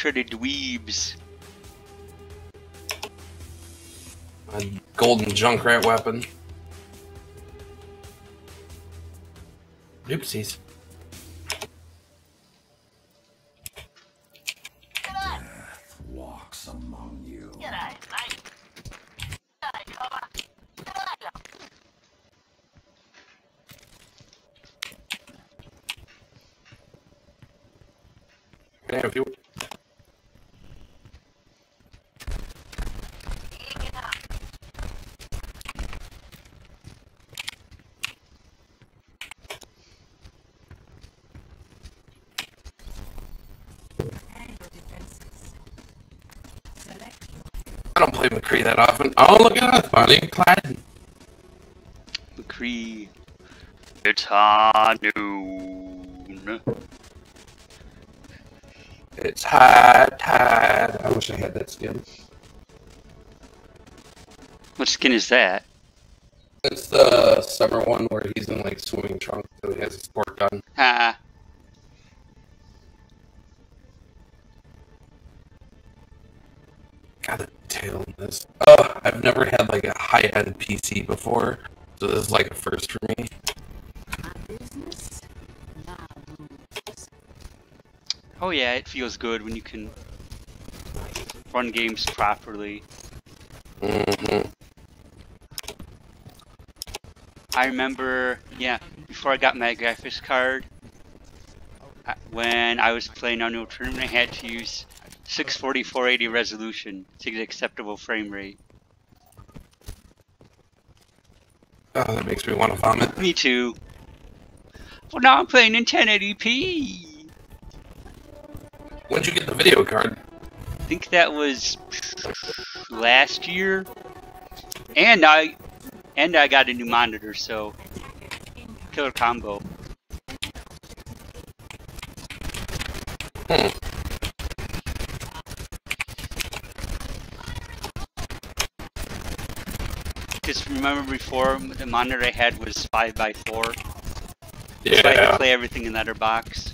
shredded dweebs. A golden Junkrat weapon. Oopsies. walks among you. Yeah, if you I don't play McCree that often. Oh, look at us, Bonnie and Clyde. McCree. It's high noon. It's high tide. I wish I had that skin. What skin is that? It's the summer one where he's in like swimming trunks, so he has a sport gun. Ha. God, the tail in this. I've never had like a high-end PC before, so this is like a first for me. Oh yeah, it feels good when you can run games properly. Mm-hmm. I remember, yeah, before I got my graphics card, when I was playing on Unreal Tournament, I had to use 640 480 resolution to get acceptable frame rate. Oh, that makes me want to vomit. Me too. Well, now I'm playing in 1080p. When'd you get the video card? I think that was last year, and I and I got a new monitor, so killer combo. Hmm. Because remember before the monitor I had was five by four, so I had to play everything in Letterbox.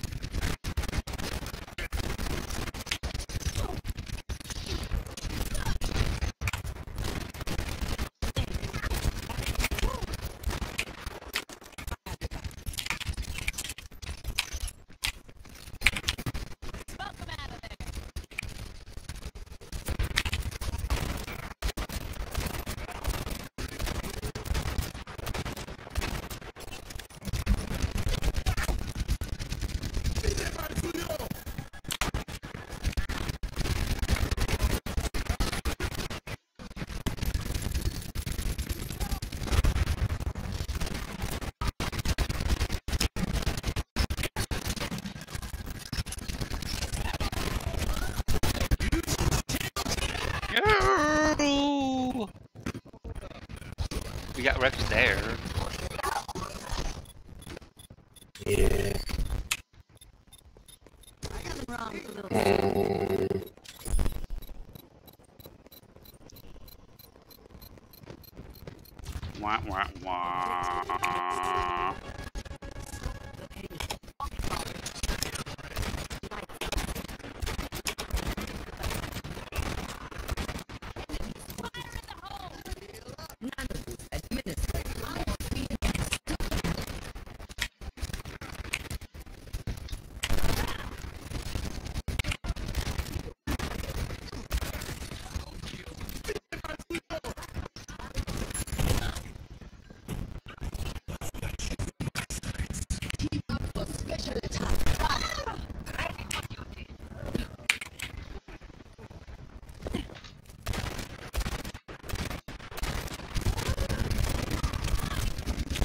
Got wrecked there. Yeah. Mm. Wah, wah, wah.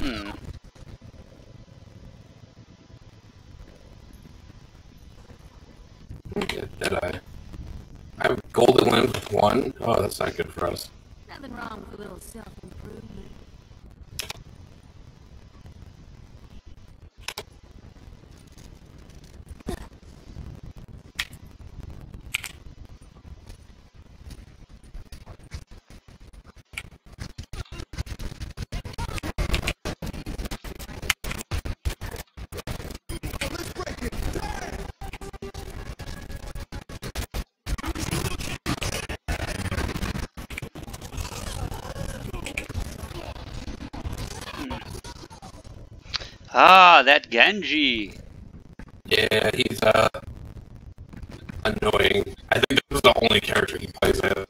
Hmm. Did I? I have golden lens with one. Oh, that's not good for us. Nothing wrong with a little self-improvement. Ah, that Genji. Yeah, he's uh annoying. I think this is the only character he plays as.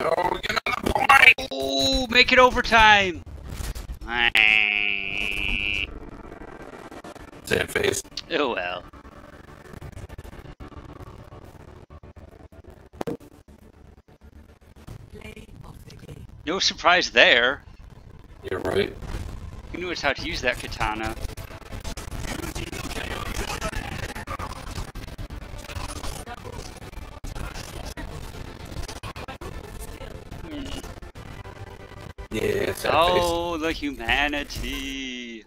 No, get on the point! Oh, make it overtime. Sad face. Oh well. Play of the game. No surprise there. You're right. He knew how to use that katana. The humanity.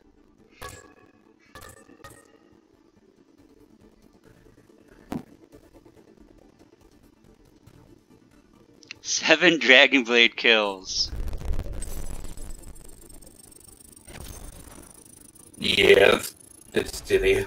Seven Dragon Blade kills. Yeah, it's silly.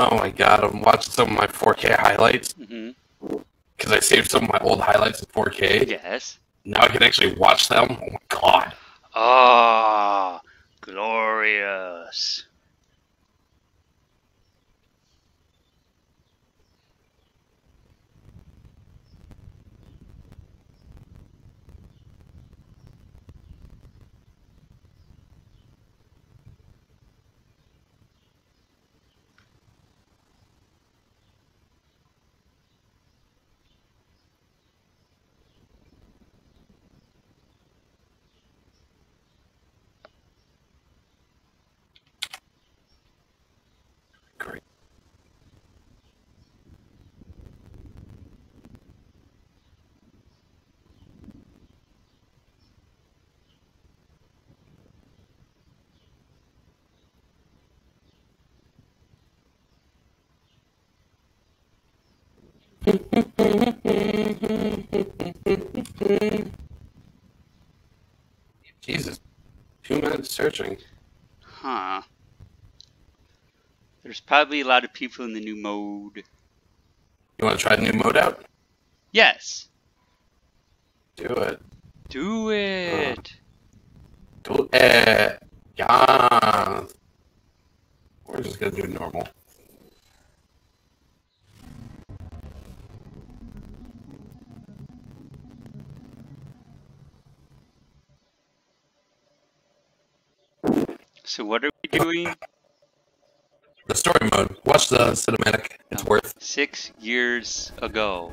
Oh my god, I'm watching some of my 4K highlights because I saved some of my old highlights in 4K. Yes. Now I can actually watch them. Oh my god. Ah, glorious. Jesus. Two minutes searching. Huh. There's probably a lot of people in the new mode. You want to try the new mode out? Yes. Do it. Do uh, it. Do it. Yeah. We're just gonna do normal. So what are we doing? The story mode. Watch the cinematic. It's uh, worth. Six years ago.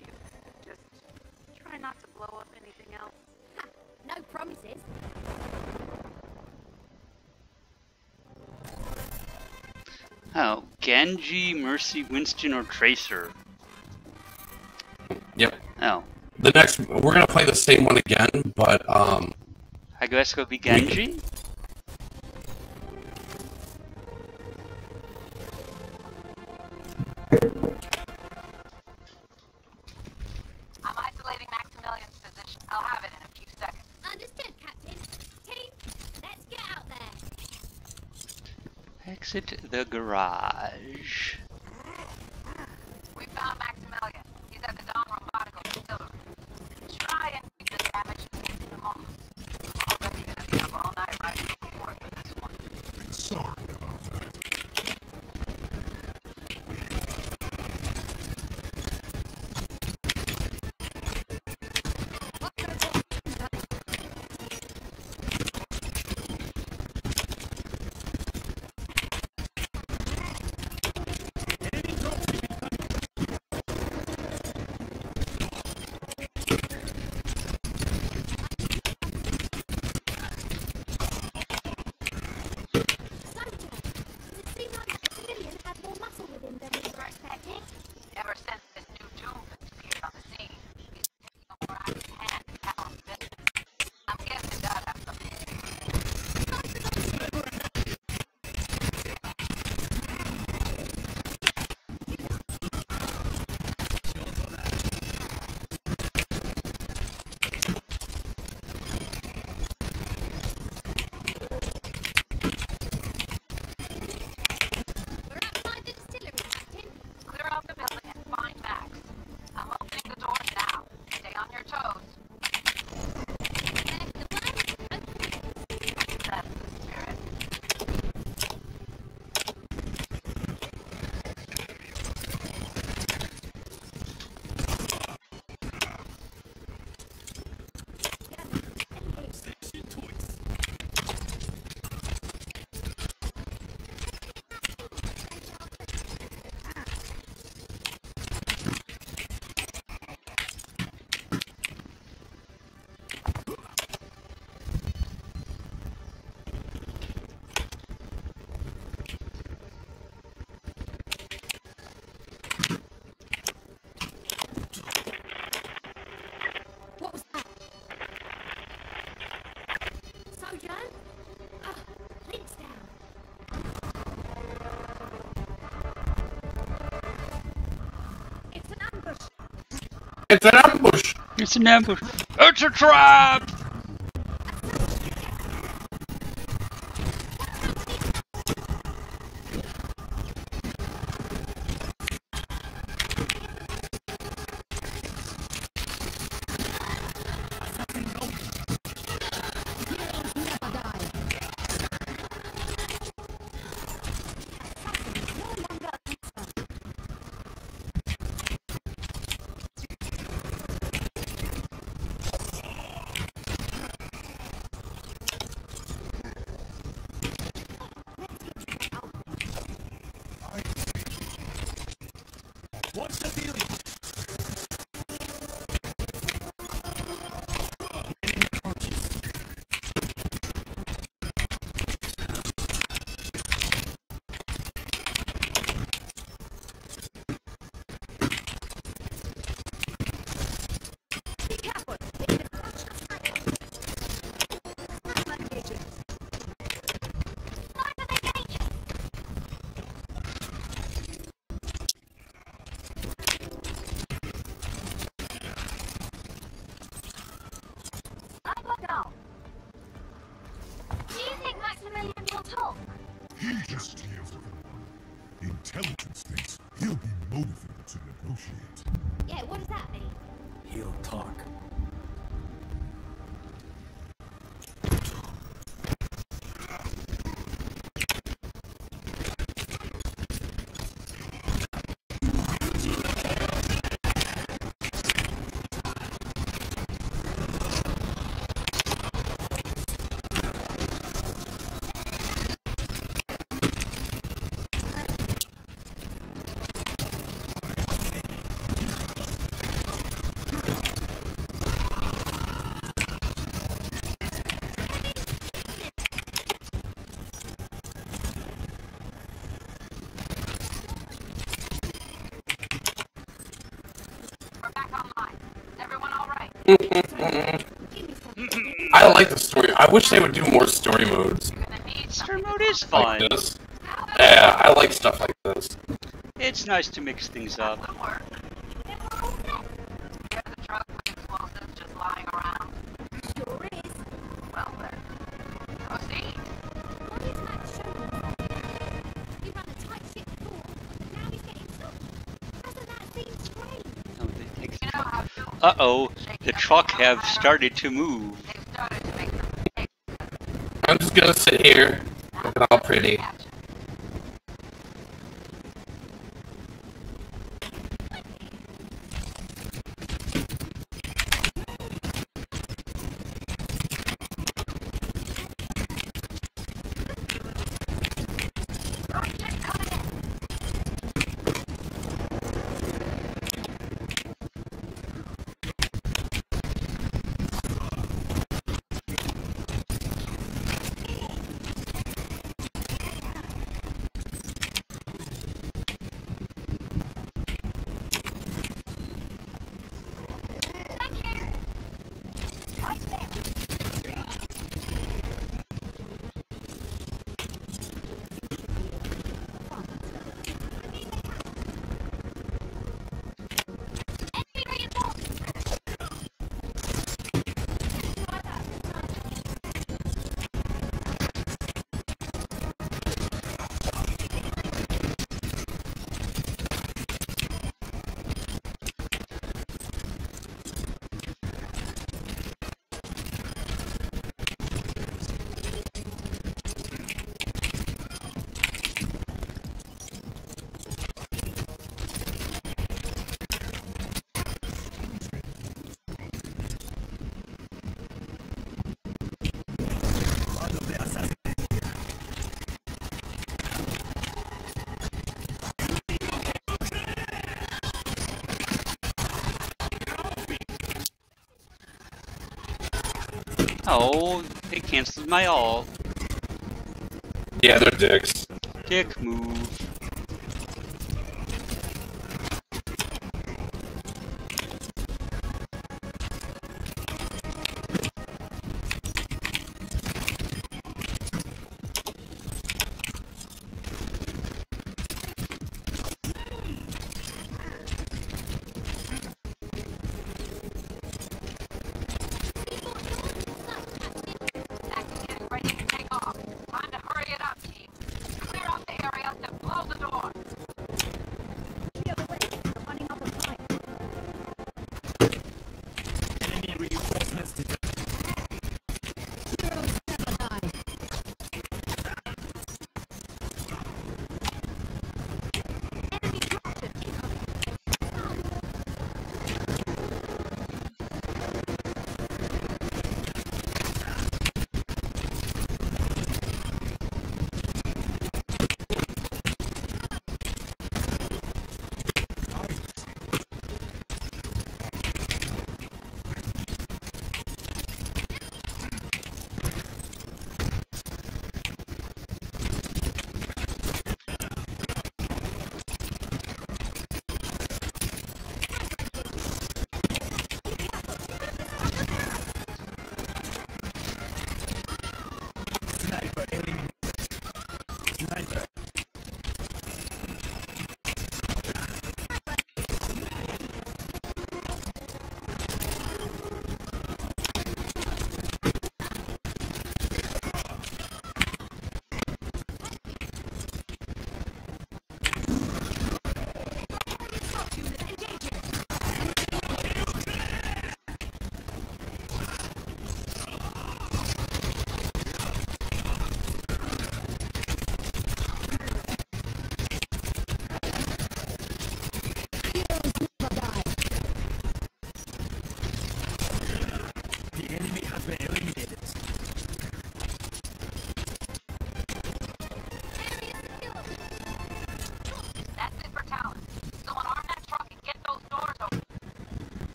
you. Just try not to blow up anything else. Ha, no promises. Oh, Genji, Mercy, Winston, or Tracer. Yep. Oh. The next, we're gonna play the same one again, but um. I guess it'll be Genji. garage. It's an ambush! It's an ambush. It's a trap! He'll be motivated to negotiate. I like the story. I wish they would do more story modes You're gonna need some. Story mode is like fun. this. Yeah, I like stuff like this. It's nice to mix things up. Would work. Here's the truck have started to move. I'm just gonna sit here, looking all pretty. Oh, they canceled my all. Yeah, they're dicks. Dick move.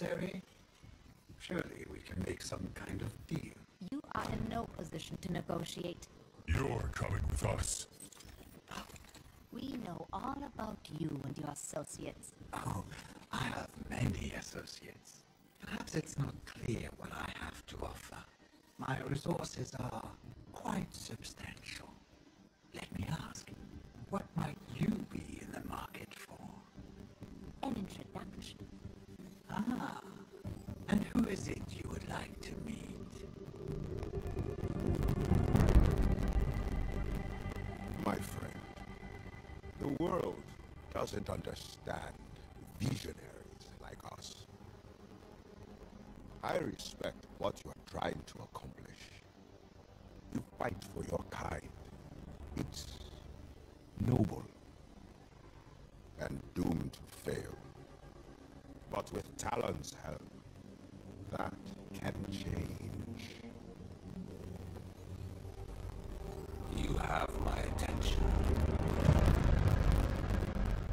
Necessary? Surely we can make some kind of deal. You are in no position to negotiate. You're coming with us. We know all about you and your associates. Oh, I have many associates. Perhaps it's not clear what I have to offer. My resources are quite substantial. Doesn't understand visionaries like us. I respect what you are trying to accomplish. You fight for your kind. It's noble and doomed to fail. But with Talon's help, that can change. You have my attention.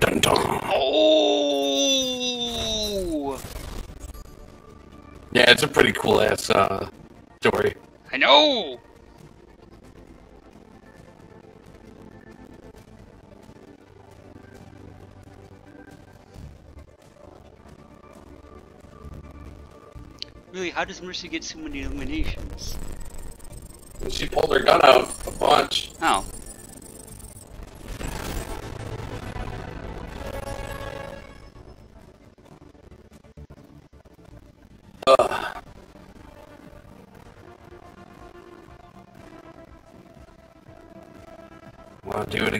Dun dun. Oh! Yeah, it's a pretty cool ass uh, story. I know! Really, how does Mercy get so many eliminations? She pulled her gun out a bunch. Oh.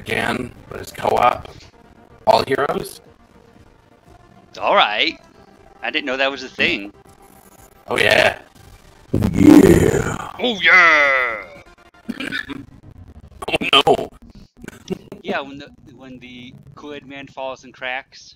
Again, but it's co-op. All heroes. Alright. I didn't know that was a thing. Oh yeah. Yeah. Oh yeah! Oh no. Yeah, when the when the Kool-Aid man falls and cracks.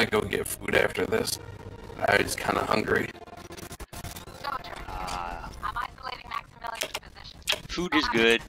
Might go get food after this. I was kind of hungry. Soldier, Ah, I'm isolating Maximilien's position. food is good.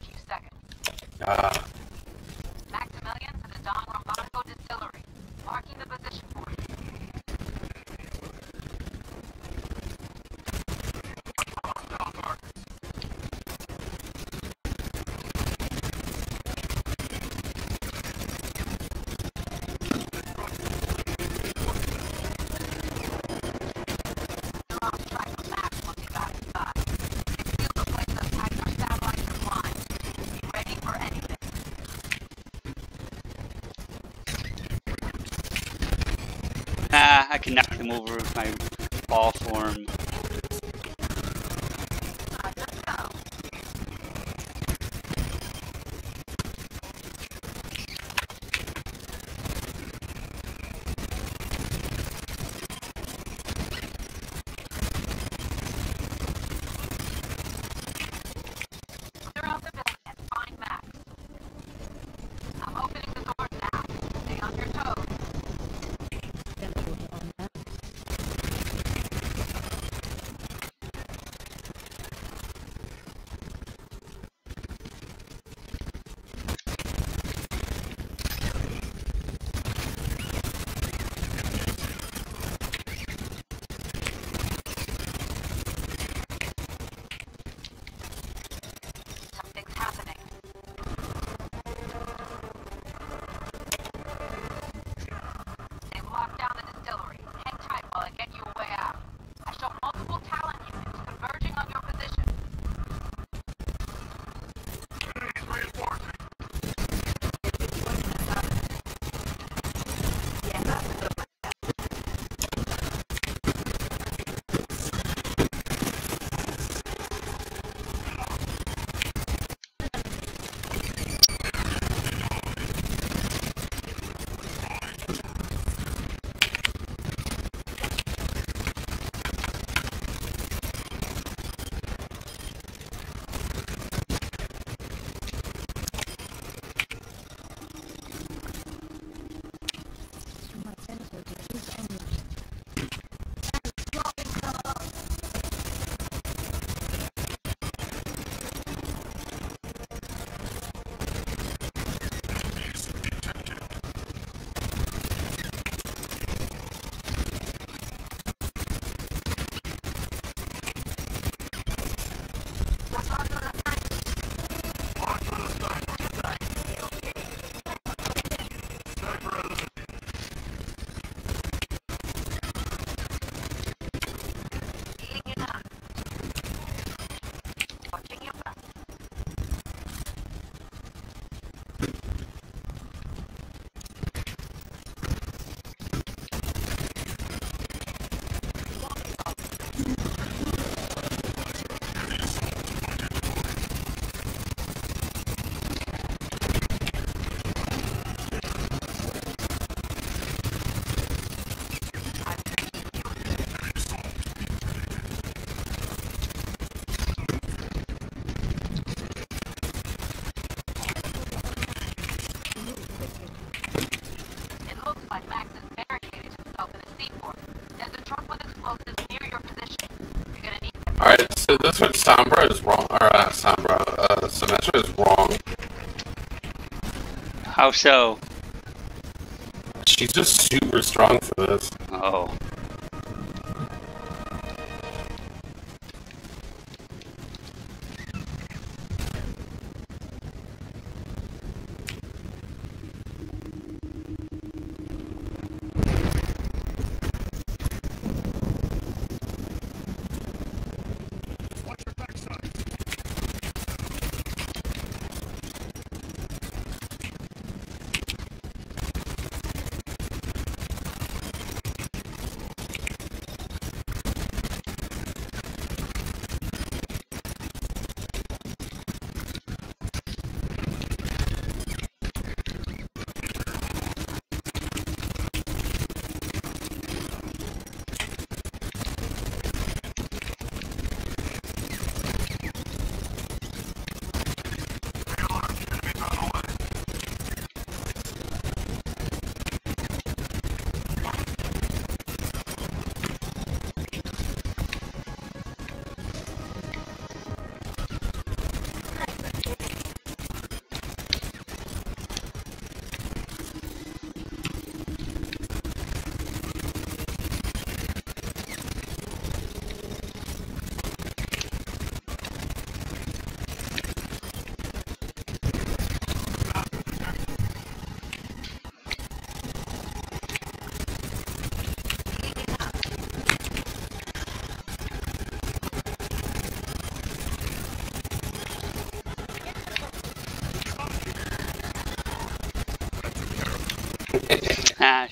took Sombra is wrong, or uh, Sombra, uh, is wrong. How so? She's just super strong for this. Oh.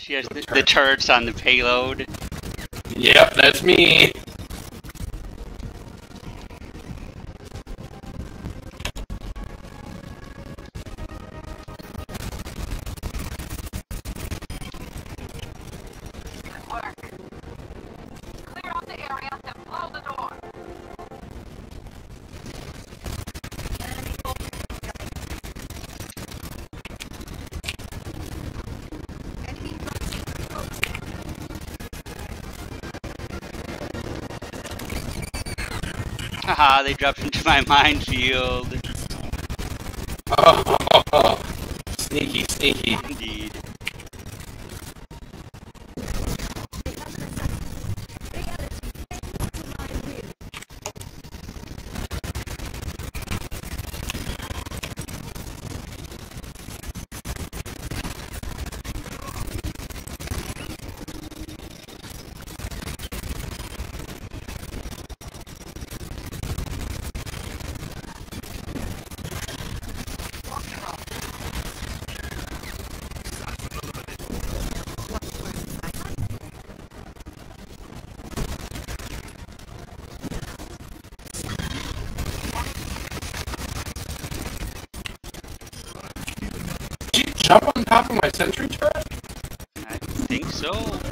Has the, the turrets on the payload. Yep, that's me. Haha, they dropped into my minefield. Oh, sneaky, sneaky. Indeed. Jump on top of my sentry turret? I think so.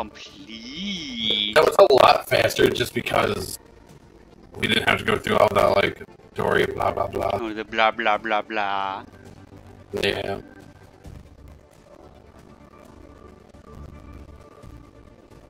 Complete. That was a lot faster just because we didn't have to go through all that, like, story, blah, blah, blah. Oh, the blah blah blah blah. Yeah.